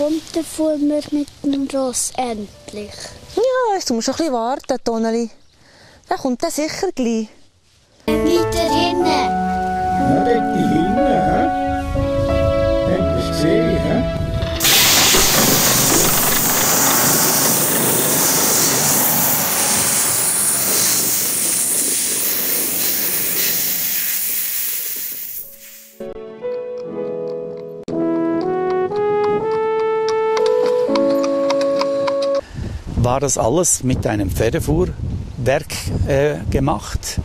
Kommt der Fulmer mit dem Ross endlich? Ja, jetzt musst du ein bisschen warten, Toneli. Der kommt dann sicher gleich. Weiter hinten. Ja, hinten, hä? War das alles mit einem Pferdefuhrwerk äh, gemacht.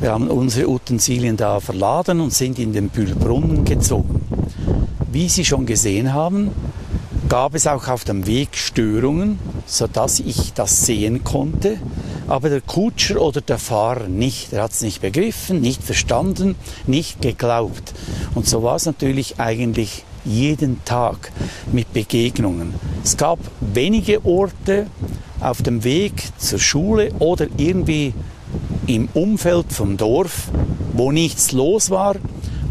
Wir haben unsere Utensilien da verladen und sind in den Bühlbrunnen gezogen. Wie Sie schon gesehen haben, gab es auch auf dem Weg Störungen, sodass ich das sehen konnte, aber der Kutscher oder der Fahrer nicht. Er hat es nicht begriffen, nicht verstanden, nicht geglaubt. Und so war es natürlich eigentlich jeden Tag mit Begegnungen. Es gab wenige Orte auf dem Weg zur Schule oder irgendwie im Umfeld vom Dorf, wo nichts los war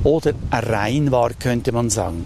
oder rein war, könnte man sagen.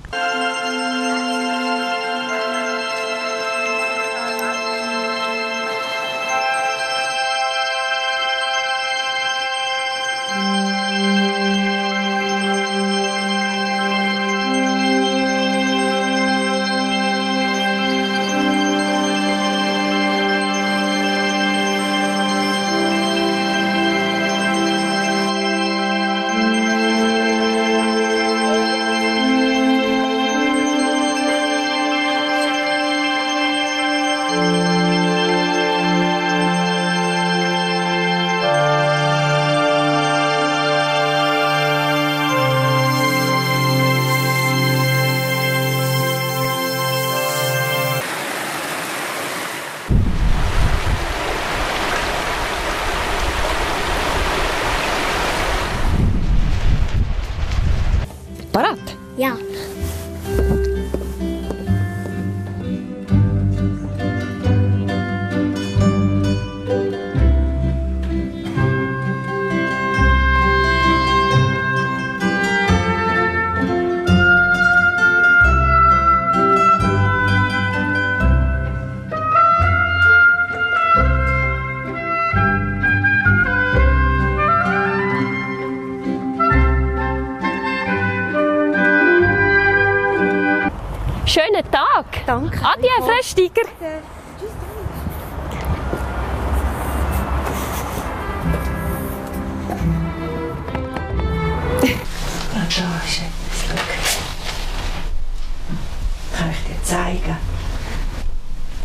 Schönen Tag. Danke. Adi, Fröstiger. Da ist etwas. Schau. Kann ich dir zeigen.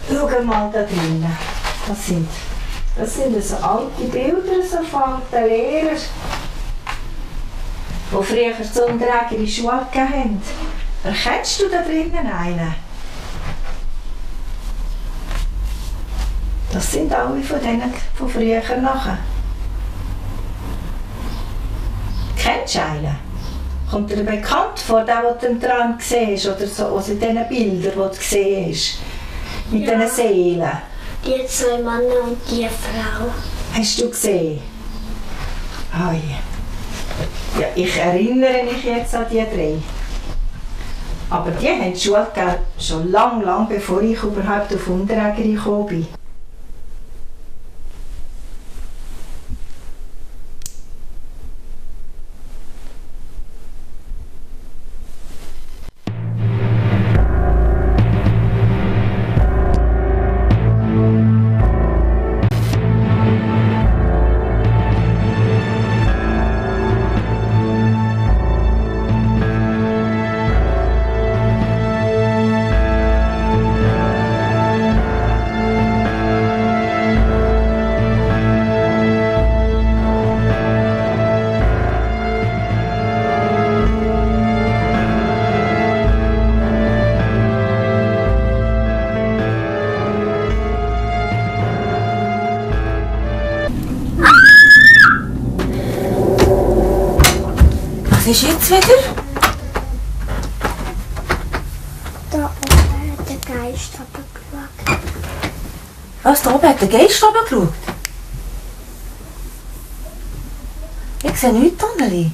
Schau mal da drinnen. Das sind, das sind so alte Bilder so von alten Lehrern, die früher so Unteräger in die Schule gegeben haben. Erkennst du da drinnen einen? Das sind alle von denen von früher nachher. Kennst du einen? Kommt dir bekannt vor, der, den du dran siehst, oder so, also in diesen Bildern, die du siehst? Mit Ja. diesen Seelen. Die zwei Männer und die Frau. Hast du gesehen? Ah, ja. ja, ich erinnere mich jetzt an die drei. Aber die haben die Schule gegeben, schon lang, lang bevor ich überhaupt auf Unteräger gekommen bin. Was ist jetzt wieder? Da oben hat der Geist runtergeschaut. Was, da oben hat der Geist runtergeschaut? Ich sehe nichts, Anneli.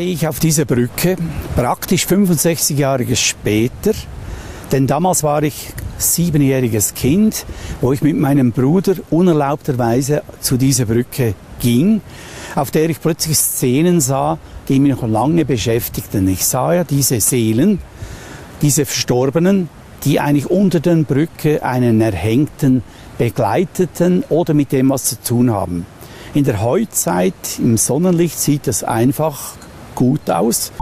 Stehe ich auf dieser Brücke, praktisch 65 Jahre später, denn damals war ich siebenjähriges Kind, wo ich mit meinem Bruder unerlaubterweise zu dieser Brücke ging, auf der ich plötzlich Szenen sah, die mich noch lange beschäftigten. Ich sah ja diese Seelen, diese Verstorbenen, die eigentlich unter der Brücke einen Erhängten begleiteten oder mit dem was zu tun haben. In der Heutzeit im Sonnenlicht sieht das einfach gut aus.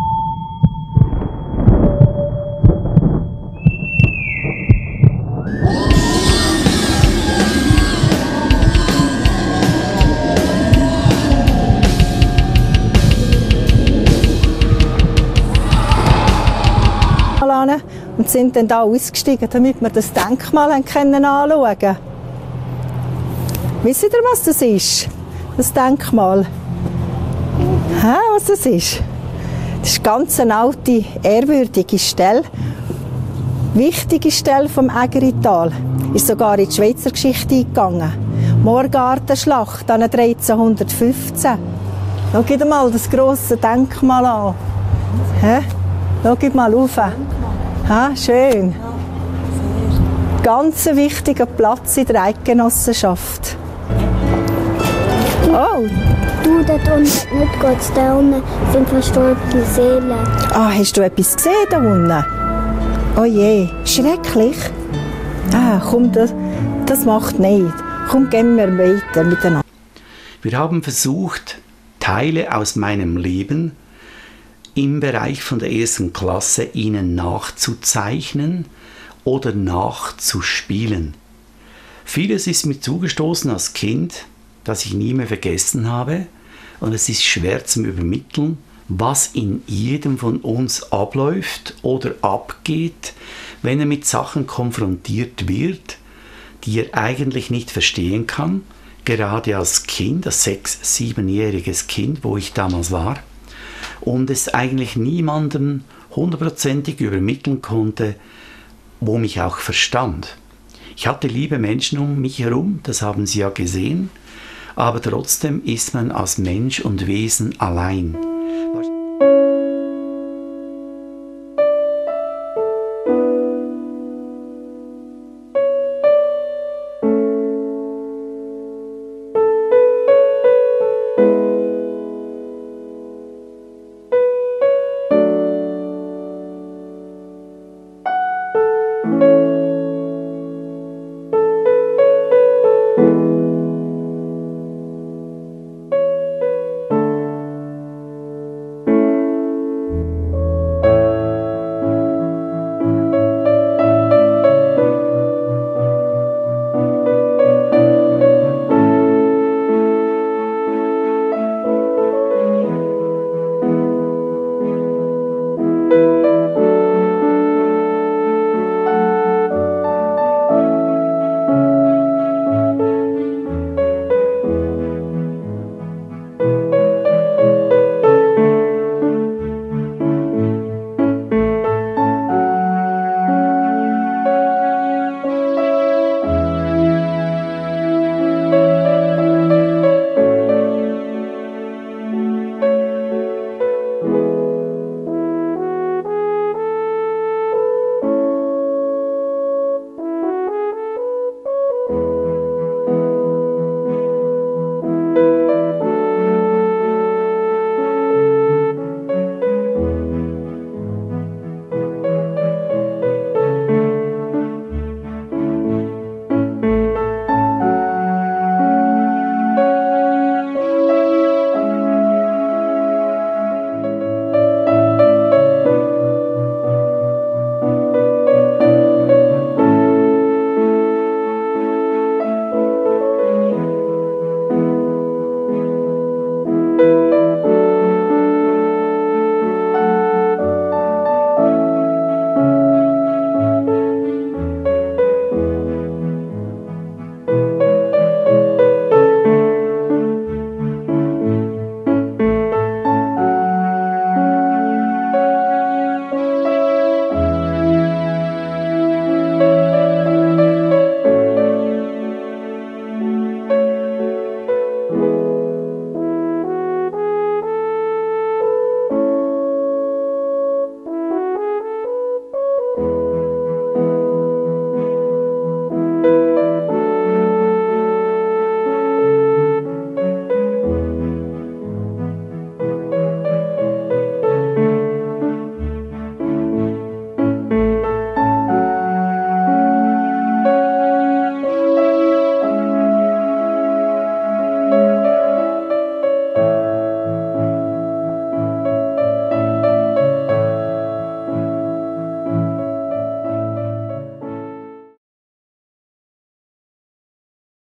und sind dann da ausgestiegen, damit wir das Denkmal anschauen können. Wisst ihr, was das ist? Das Denkmal. Hä, was das ist? Das ist ganz eine alte, ehrwürdige Stelle. Wichtige Stelle vom Egerital. Ist sogar in die Schweizer Geschichte eingegangen. Morgartenschlacht an 1315. Schau mal das grosse Denkmal an. Hä? Schau mal rauf. Ha, schön. Ganz ein wichtiger Platz in der Eidgenossenschaft. Oh. Dort unten, nicht Gott, da unten sind verstorbene Seelen. Ah, hast du etwas gesehen da unten? Oh je, schrecklich. Ah, komm, das, das macht nicht. Komm, gehen wir weiter miteinander. Wir haben versucht, Teile aus meinem Leben im Bereich von der ersten Klasse ihnen nachzuzeichnen oder nachzuspielen. Vieles ist mir zugestoßen als Kind, das ich nie mehr vergessen habe und es ist schwer zum Übermitteln, was in jedem von uns abläuft oder abgeht, wenn er mit Sachen konfrontiert wird, die er eigentlich nicht verstehen kann, gerade als Kind, als sechs-, siebenjähriges Kind, wo ich damals war. Und es eigentlich niemandem hundertprozentig übermitteln konnte, wo mich auch verstand. Ich hatte liebe Menschen um mich herum, das haben Sie ja gesehen, aber trotzdem ist man als Mensch und Wesen allein.